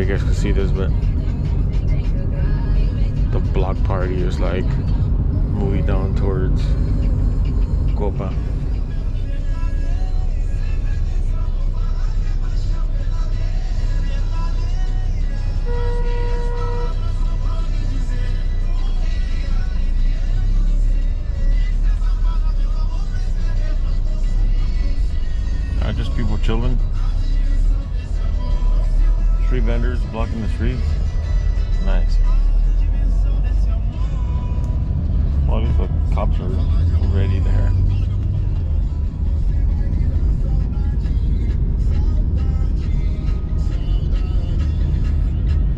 if you guys can see this, but the block party is like moving down towards Copa. Just people chilling. Street vendors blocking the streets. Nice. Well, the cops are already there.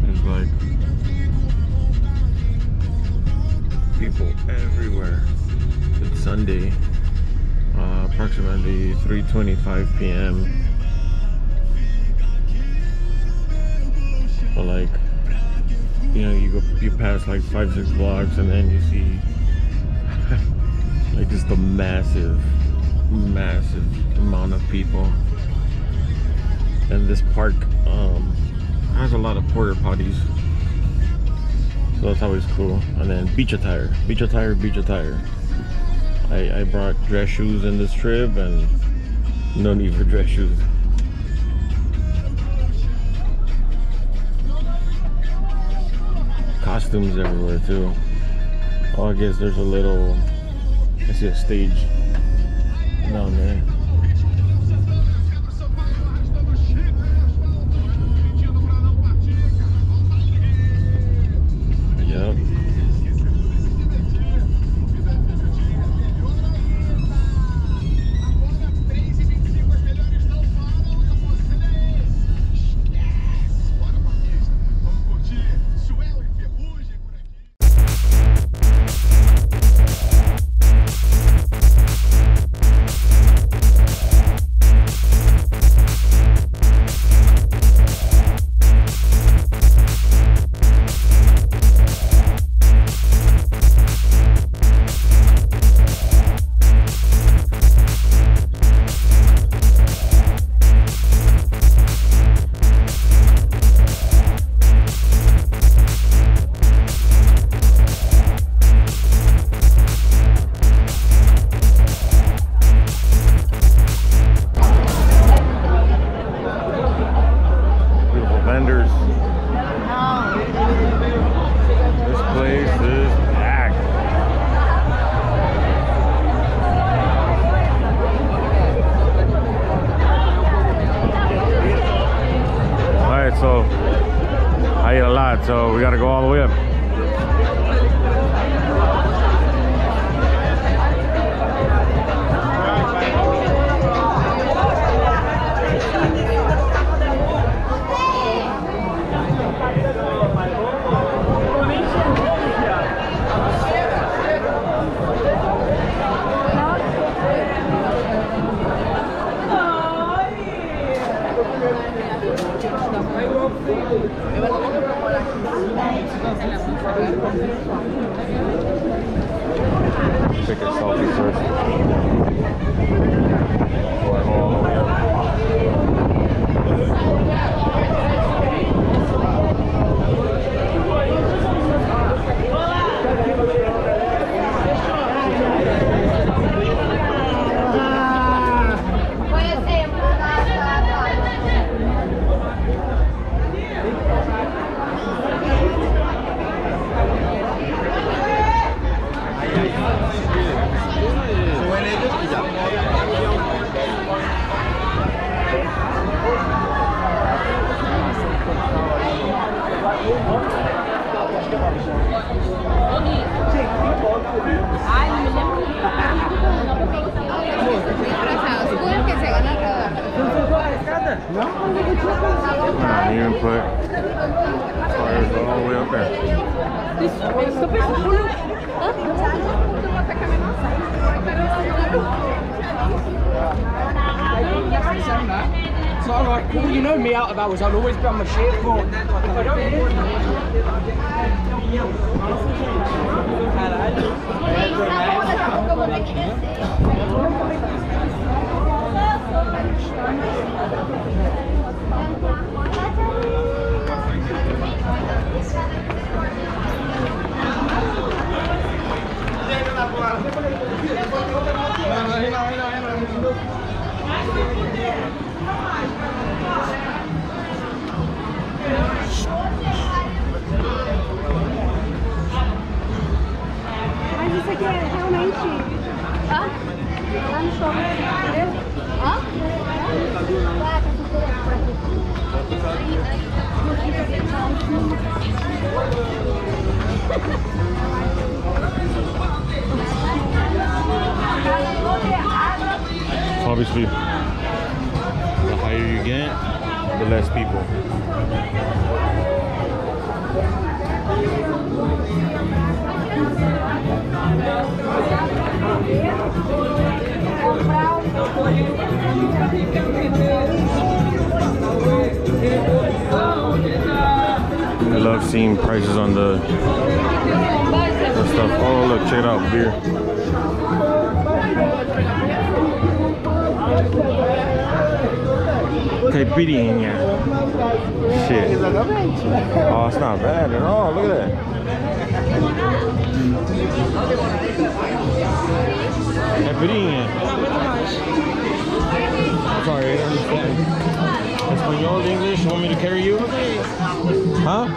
There's like people everywhere. It's Sunday, uh, approximately 3:25 p.m. like five, six blocks, and then you see like just a massive, massive amount of people. And this park um, has a lot of porta potties, so that's always cool. And then beach attire, beach attire, beach attire. I, I brought dress shoes in this trip, and no need for dress shoes. Costumes everywhere too. Oh, I guess there's a little. I see a stage down there. Nah, you didn't put fires all the way up there. So I'm you know me out of hours, I'll always be on my shit, but if I don't you. Mas isso aqui é realmente. Hã? Lá no shopping, entendeu? Hã? Aqui. Obviously, the higher you get, the less people. I love seeing prices on the, the stuff. Oh, look, check it out, beer. Caipirinha. Shit. Oh, it's not bad at all. Look at that. Caipirinha. Sorry, I don't understand. Espanol, English, you want me to carry you? Huh?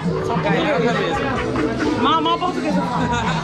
Mal português eu falo.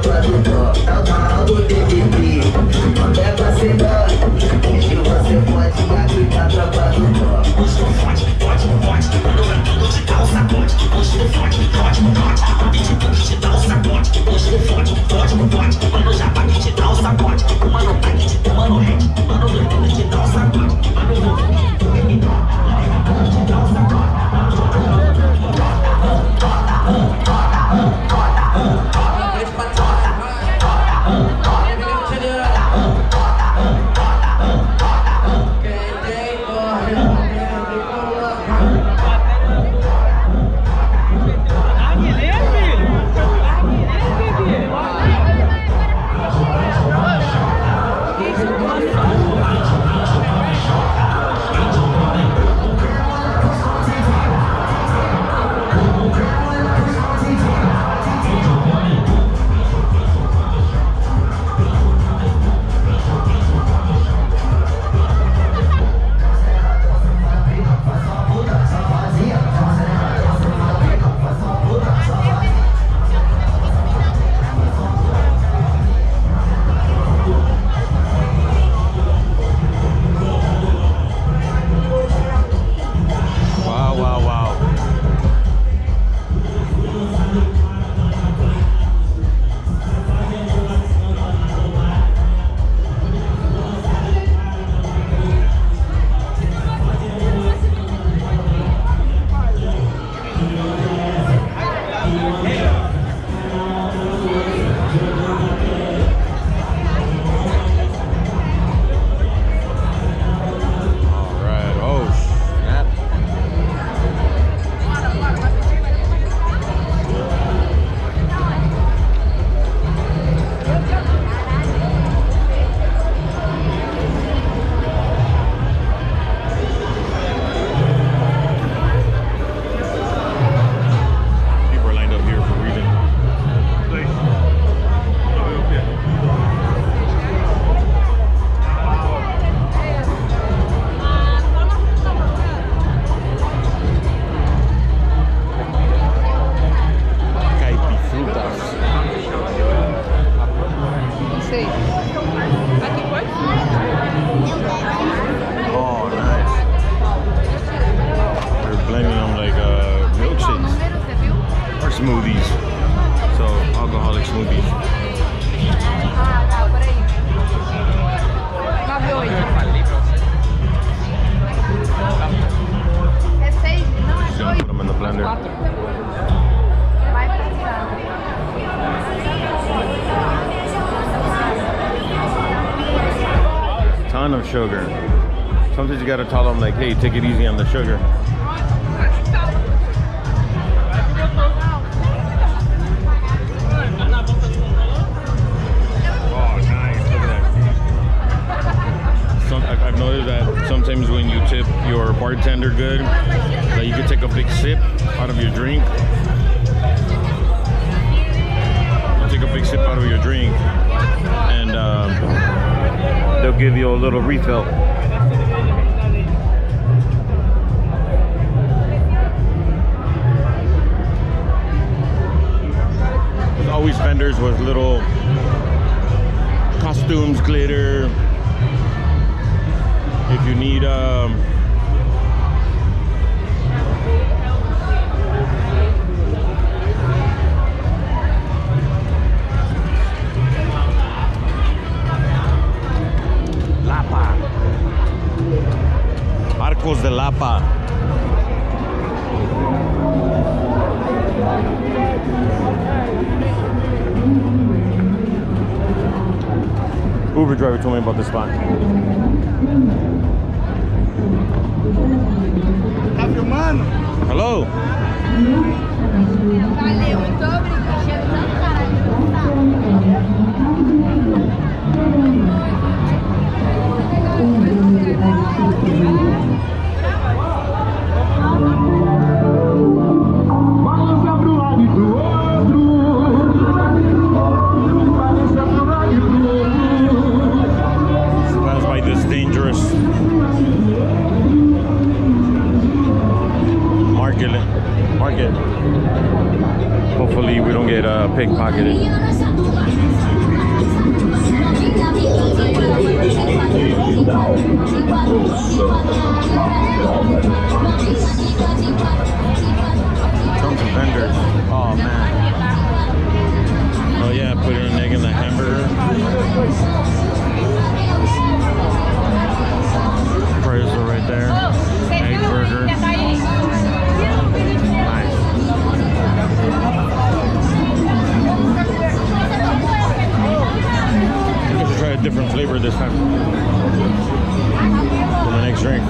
I'll drive you drunk. Smoothies. So, alcoholic smoothies. Tá, peraí. 98. É 6, não, é Just gonna put them in the blender. Ton of sugar. Sometimes you gotta tell them like, hey, take it easy on the sugar. Bartender good, that you can take a big sip out of your drink. You take a big sip out of your drink, and um, they'll give you a little refill. There's always vendors with little costumes, glitter. If you need um, are right there. Egg burger. Different flavor this time. For the next drink.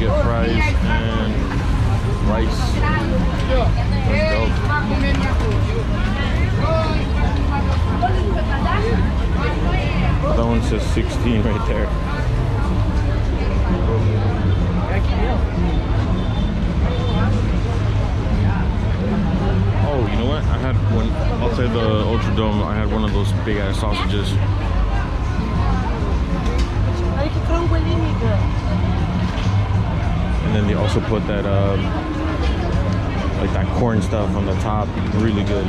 Get fries and rice. Dope. one says 16 right there. Oh, you know what? I had one outside the Ultra Dome. I had one of those big ass sausages. And then they also put that um, like that corn stuff on the top. Really good.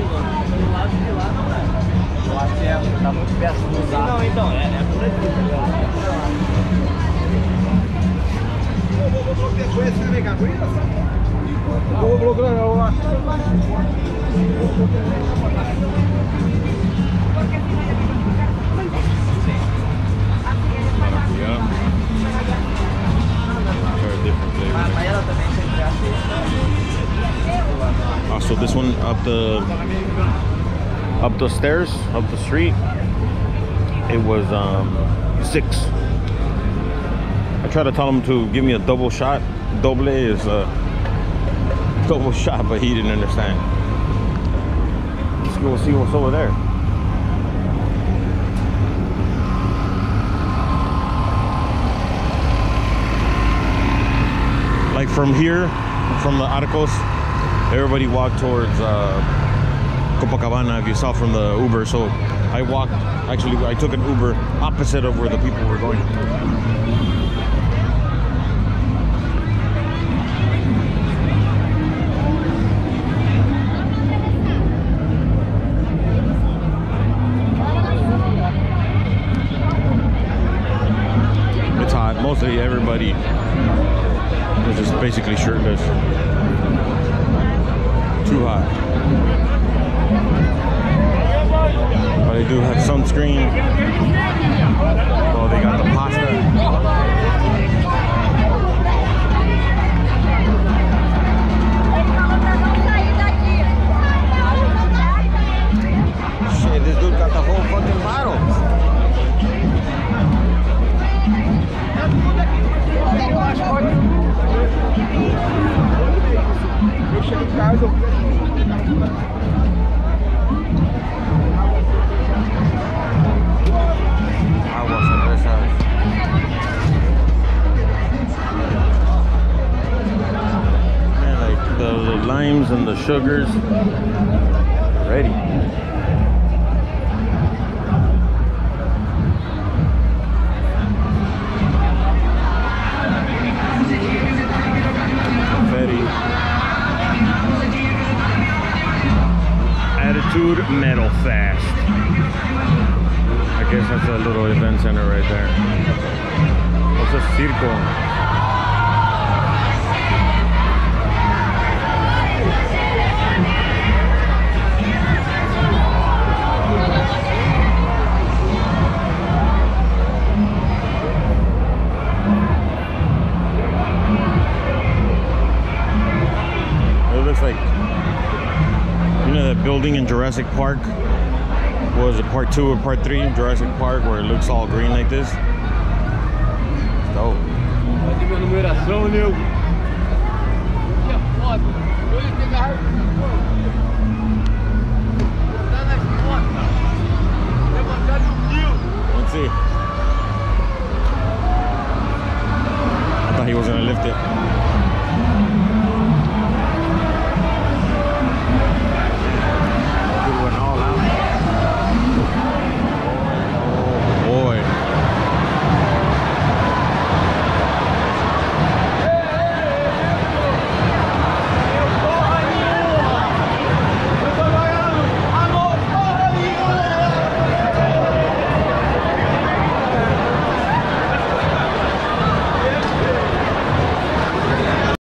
So this one up the up the stairs, up the street, it was um, six. I tried to tell him to give me a double shot. Doble is a double shot, but he didn't understand. Let's go see what's over there. Like from here, from the Arcos, everybody walked towards uh, Copacabana if you saw from the Uber. So I walked, actually, I took an Uber opposite of where the people were going. It's hot. Mostly everybody is just basically shirtless. Hot. But they do have sunscreen. Oh, they got the pasta. Dude got the limes and the sugars. Ready. Attitude Metal Fest. I guess that's a little event center right there. What's a circo? Building in Jurassic Park. What was it part two or part three Jurassic Park where it looks all green like this? Oh Aqui